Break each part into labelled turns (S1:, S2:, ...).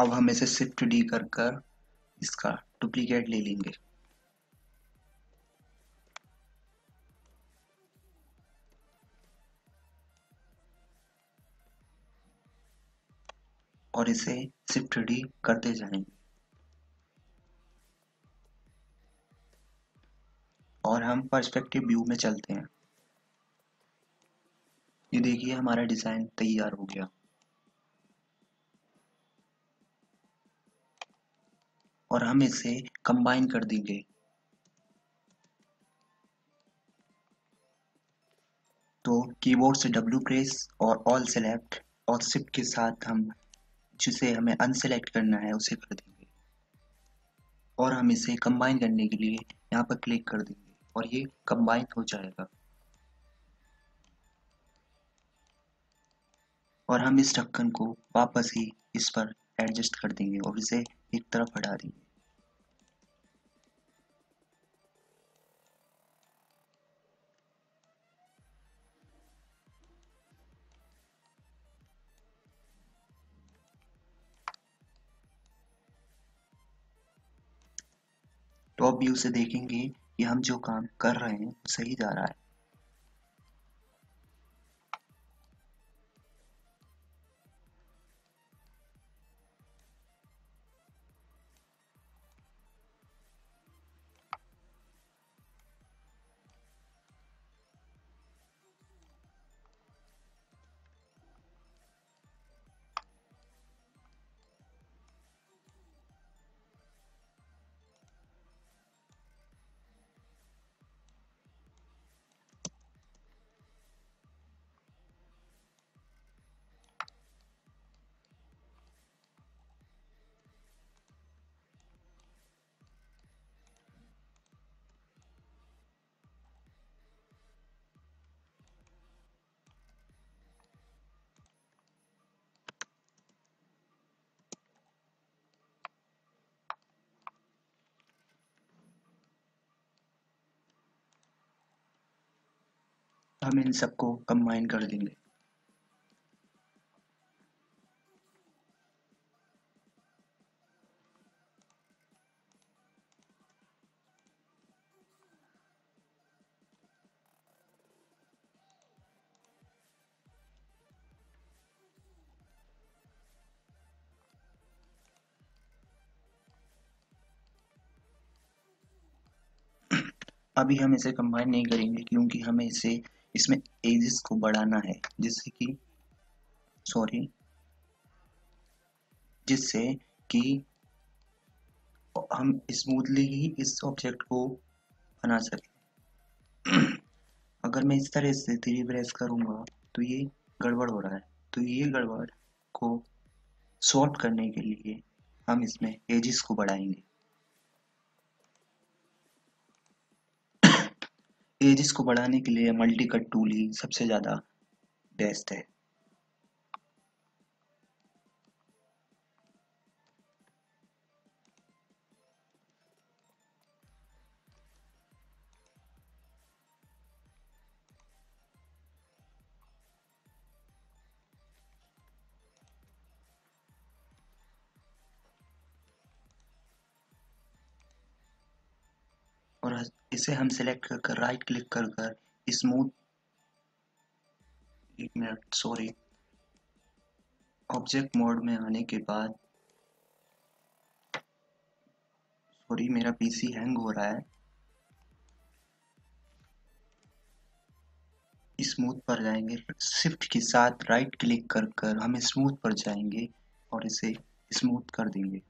S1: अब हम इसे शिफ्ट डी कर कर इसका डुप्लीकेट ले लेंगे। और इसे शिफ्ट डी करते जाएँगे। और हम पर्सपेक्टिव व्यू में चलते हैं। ये देखिए हमारा डिज़ाइन तैयार हो गया। और हम इसे कंबाइन कर देंगे। तो कीबोर्ड से डब्ल्यू प्रेस और ऑल सेलेक्ट और शिफ्ट के साथ हम जिसे हमें अनसेलेक्ट करना है उसे कर देंगे। और हम इसे कंबाइन करने के लिए यहाँ पर क्लिक कर देंगे और ये कंबाइन हो जाएगा। और हम इस ढक्कन को वापस ही इस पर एडजस्ट कर देंगे और इसे एक तरफ़ हटा देंगे। टॉप व्यू से देखेंगे कि हम जो काम कर रहे हैं सही जा रहा है। हम इन सबको कंबाइन कर देंगे। अभी हम इसे कंबाइन नहीं करेंगे क्योंकि हमें इसे इसमें एजेस को बढ़ाना है, जिससे कि सॉरी जिससे कि हम स्मूथली ही इस ऑब्जेक्ट को बना सकें। अगर मैं इस तरह से थ्री प्रेस करूँगा तो ये गड़बड़ हो रहा है। तो ये गड़बड़ को सॉल्व करने के लिए हम इसमें एजिस को बढ़ाएँगे। एजिस को बढ़ाने के लिए मल्टी कट टूल ही सबसे ज़्यादा बेस्ट है। और इसे हम सिलेक्ट कर कर राइट क्लिक कर कर स्मूथ एक मिनट सॉरी ऑब्जेक्ट मोड में आने के बाद सॉरी मेरा पीसी हैंग हो रहा है। स्मूथ पर जाएँगे शिफ्ट के साथ राइट क्लिक कर कर हम स्मूथ पर जाएँगे और इसे स्मूथ कर देंगे।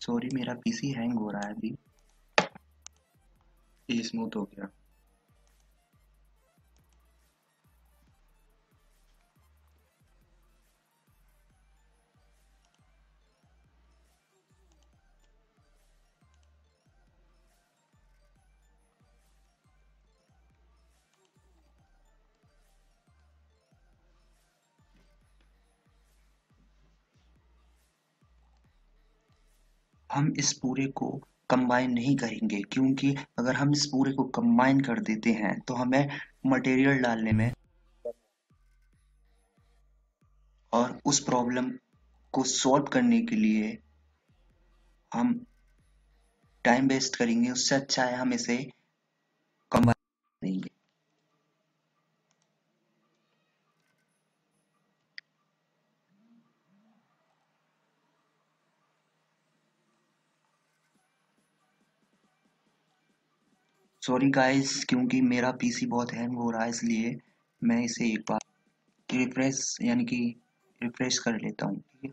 S1: सॉरी मेरा पीसी हैंग हो रहा है अभी। ये स्मूथ हो गया। हम इस पूरे को कंबाइन नहीं करेंगे, क्योंकि अगर हम इस पूरे को कंबाइन कर देते हैं तो हमें मटेरियल डालने में और उस प्रॉब्लम को सॉल्व करने के लिए हम टाइम वेस्ट करेंगे। उससे अच्छा है हम इसे सॉरी गाइस क्योंकि मेरा पीसी बहुत हैंग हो रहा है, इसलिए मैं इसे एक बार रिफ्रेश यानी कि रिफ्रेश कर लेता हूँ, ठीक है?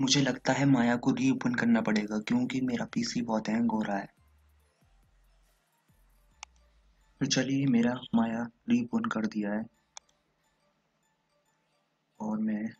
S1: मुझे लगता है माया को रीओपन करना पड़ेगा, क्योंकि मेरा पीसी बहुत हैंग हो रहा है। तो चलिए, मेरा माया रीओपन कर दिया है। और मैं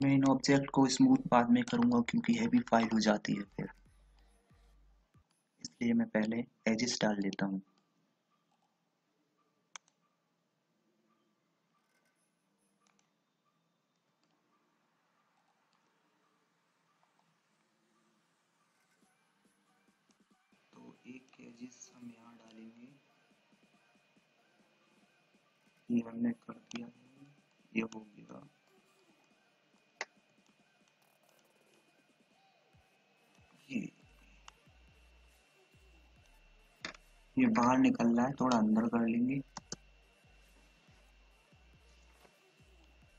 S1: मैं इन ऑब्जेक्ट को स्मूथ बाद में करूँगा क्योंकि हैवी फ़ाइल हो जाती है फिर। इसलिए मैं पहले एजेस डाल लेता हूँ। तो एक एजेस हम यहाँ डालेंगे। ये हमने कर दिया। ये हो गया। ये बाहर निकल रहा है, थोड़ा अंदर कर लेंगे।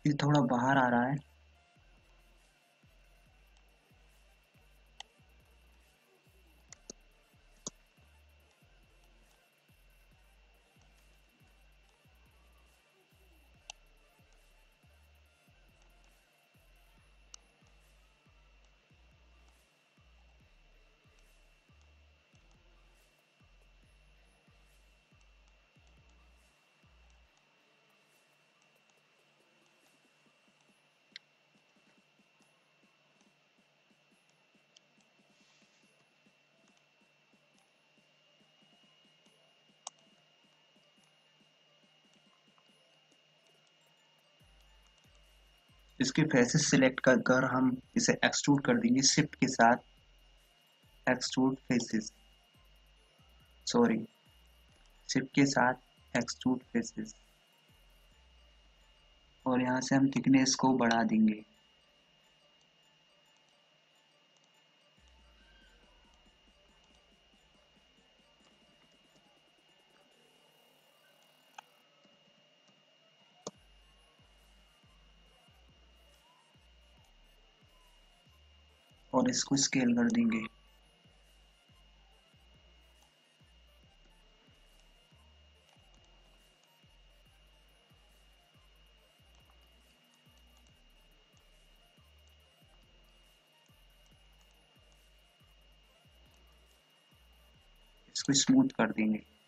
S1: ये थोड़ा बाहर आ रहा है। इसके फेसेस सिलेक्ट कर कर हम इसे एक्सट्रूड कर देंगे शिफ्ट के साथ। एक्सट्रूड फेसेस सॉरी शिफ्ट के साथ एक्सट्रूड फेसेस और यहाँ से हम थिकनेस को बढ़ा देंगे। और इसको स्केल कर देंगे। इसको स्मूथ कर देंगे।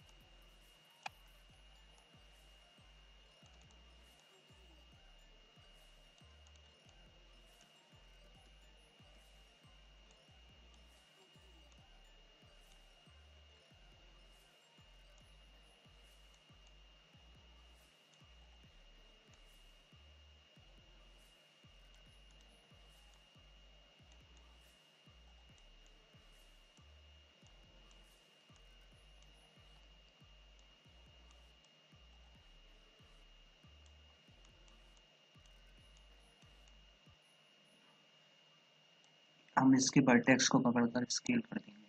S1: हम इसके वर्टेक्स को पकड़कर स्केल कर देंगे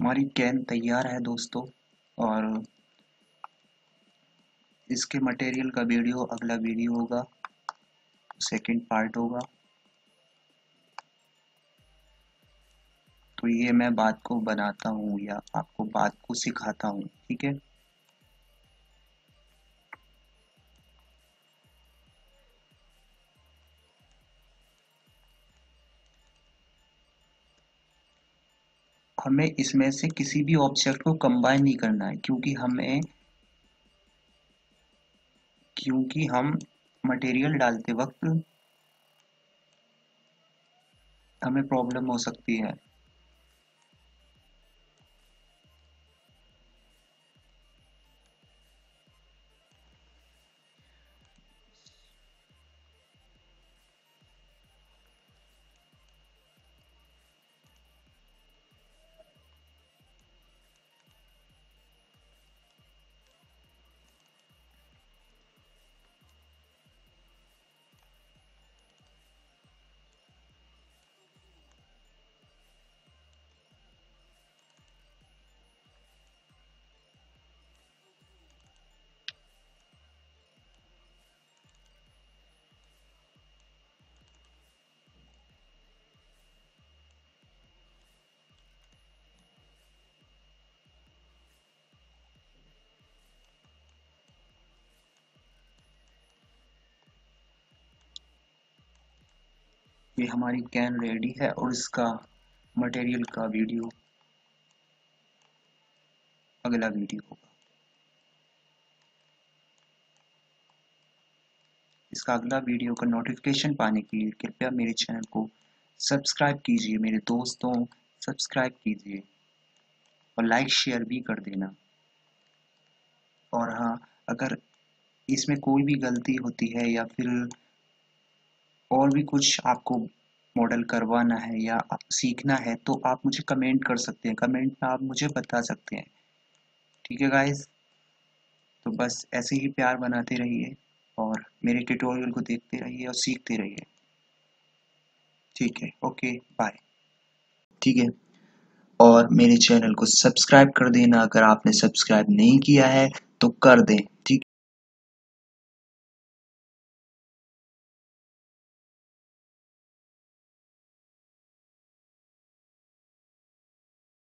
S1: हमारी कैन तैयार है दोस्तों, और इसके मटेरियल का वीडियो अगला वीडियो होगा सेकंड पार्ट होगा। तो ये मैं बात को बनाता हूँ या आपको बात को सिखाता हूँ, ठीक है? हमें इसमें से किसी भी ऑब्जेक्ट को कंबाइन नहीं करना है, क्योंकि हमें, क्योंकि हम मटेरियल डालते वक्त हमें प्रॉब्लम हो सकती है। ये हमारी कैन रेडी है और इसका मटेरियल का वीडियो अगला वीडियो होगा। इसका अगला वीडियो का नोटिफिकेशन पाने के लिए कृपया मेरे चैनल को सब्सक्राइब कीजिए, मेरे दोस्तों सब्सक्राइब कीजिए और लाइक शेयर भी कर देना। और हाँ अगर इसमें कोई भी गलती होती है या फिर और भी कुछ आपको मॉडल करवाना है या सीखना है तो आप मुझे कमेंट कर सकते हैं। कमेंट में आप मुझे बता सकते हैं। ठीक है गाइस तो बस ऐसे ही प्यार बनाते रहिए और मेरे ट्यूटोरियल को देखते रहिए और सीखते रहिए। ठीक है ओके बाय ठीक है, और मेरे चैनल को सब्सक्राइब कर देना। अगर आपने सब्सक्राइब नहीं किया है तो कर दें। ठीक